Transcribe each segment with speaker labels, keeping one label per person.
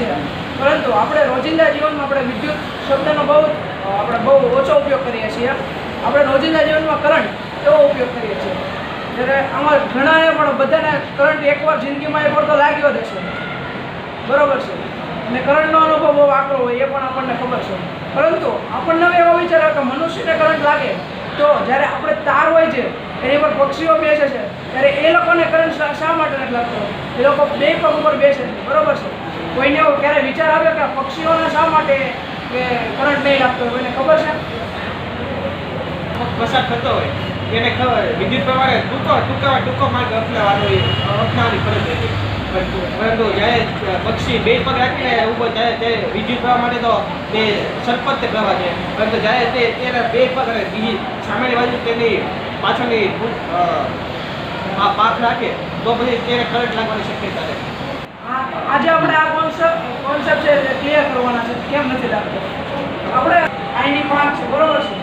Speaker 1: છીએ. પરંતુ આપણે રોજિંદા જીવનમાં આપણે વિદ્યુત શબ્દનો બહુ આપણે બહુ ઓછો ઉપયોગ કરીએ છીએ. આપણે રોજિંદા જીવનમાં કરંટ એવો ઉપયોગ કરીએ છીએ? જ્યારે આમાં ઘણાને પણ બધાને કરંટ એકવાર જિંદગીમાં એકવાર તો લાગ્યો જ હશે. બરોબર છે? અને કરંટનો અનુભવ બહુ આકરો હોય એ પણ આપણને ખબર છે. પરંતુ આપણને હવે એવો વિચાર કે મનુષ્યને કરંટ લાગે. તો જ્યારે આપણે તાર હોય છે, એની પર પક્ષીઓ બેસે છે, ત્યારે એ લોકોને કરંટ શા માટે નથી લાગતો? એ લોકો બે પગ ઉપર બેસે છે. બરોબર છે? કોઈને એવો ક્યારે વિચાર આવ્યો કે પક્ષીઓને શા માટે કરંટ નહીં લાગતો હોય એને ખબર છે?
Speaker 2: પસાર થતો હોય, એને ખબર, વિદ્યુત પ્રમાણે ટૂંકો ટૂંકા ટૂંકો માર્ગ અપનાવવાનો અપનાવવાની ફરજ છે. પરંતુ જ્યારે પક્ષી બે પગ રાખીને ઊભો થાય, તે વિદ્યુત પ્રવાહ માટે તો તે સરપત પ્રવાહ છે. પરંતુ જ્યારે તે તેના બે પગ અને બીજી સામેની બાજુ તેની પાછળની આ પાક રાખે, તો પછી તેને કરંટ લાગવાની શક્યતા રહે
Speaker 1: આજે આપણે આ કોન્સેપ્ટ કોન્સેપ્ટ છે ક્લિયર કરવાના છે, કેમ નથી લાગતો? આપણે આઈની પાંચ છે, બરોબર છે?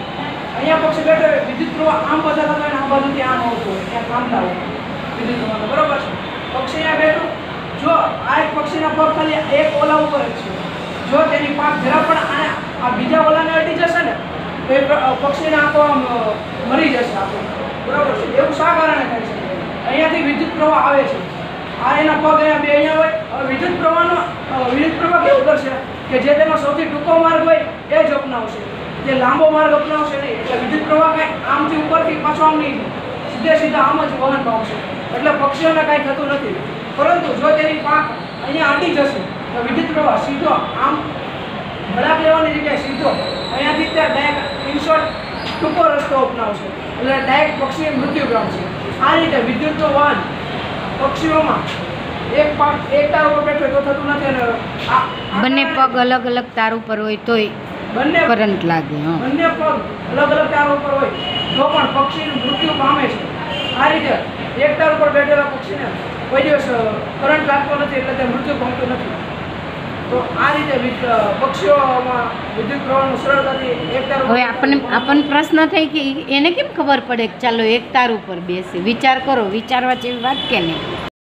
Speaker 1: અહીંયા પક્ષી બેઠો વિદ્યુત પ્રવાહ આમ પસાર થતો હોય ને આ બાજુથી આમ આવતો હોય ત્યાં કામતા હોય, વિદ્યુત પ્રવાહ બરોબર છે? પક્ષી અહીંયા બેઠું, જો આ એક પક્ષીના પગ ખાલી એક ઓલા ઉપર જ છે. જો તેની પાંખ જરા પણ આને, આ બીજા ઓલાને અટી જશે ને, તો એ પક્ષીને આખો આમ મરી જશે આખો. બરોબર છે? એવું શા કારણે થાય છે? અહીંયાથી વિદ્યુત પ્રવાહ આવે છે. આ એના પગ અહીંયા બે અહીંયા વિદ્યુત પ્રવાહનો વિદ્યુત પ્રવાહ કેવું કરશે? કે જે તેનો સૌથી ટૂંકો માર્ગ હોય એ જ અપનાવશે. જે લાંબો માર્ગ અપનાવશે નહીં, એટલે વિદ્યુત પ્રવાહ કાંઈ આમથી ઉપરથી પાછો આમ નહીં સીધે સીધા આમ જ વહન પામશે. એટલે પક્ષીઓને કાંઈ થતું નથી. પરંતુ જો તેની પાંખ અહીંયા અડી જશે, તો વિદ્યુત પ્રવાહ સીધો આમ ભડાક લેવાની જગ્યાએ સીધો અહીંયાથી ત્યાં ડાયરેક્ટ ઇનશોર્ટ ટૂંકો રસ્તો અપનાવશે. એટલે ડાયરેક્ટ પક્ષી મૃત્યુ પામશે. આ રીતે વિદ્યુતનું વાહન પક્ષીઓમાં એક પગ એક તાર ઉપર બેઠો તો થતું નથી અને
Speaker 3: બંને પગ અલગ અલગ તાર ઉપર હોય તોય
Speaker 1: બંને
Speaker 3: કરંટ લાગે
Speaker 1: બંને પગ અલગ અલગ તાર ઉપર હોય તો પણ પક્ષીનું મૃત્યુ પામે છે. આ રીતે એક તાર ઉપર બેઠેલા પક્ષીને કોઈ દિવસ કરંટ લાગતો નથી એટલે તે મૃત્યુ પામતું નથી. તો આ રીતે પક્ષીઓમાં વિદ્યુત પ્રવાહનું સરળતાથી એક તાર
Speaker 3: હવે આપણને આપણને પ્રશ્ન થાય કે એને કેમ ખબર પડે કે ચાલો એક તાર ઉપર બેસે? વિચાર કરો વિચારવા જેવી વાત કે નહીં?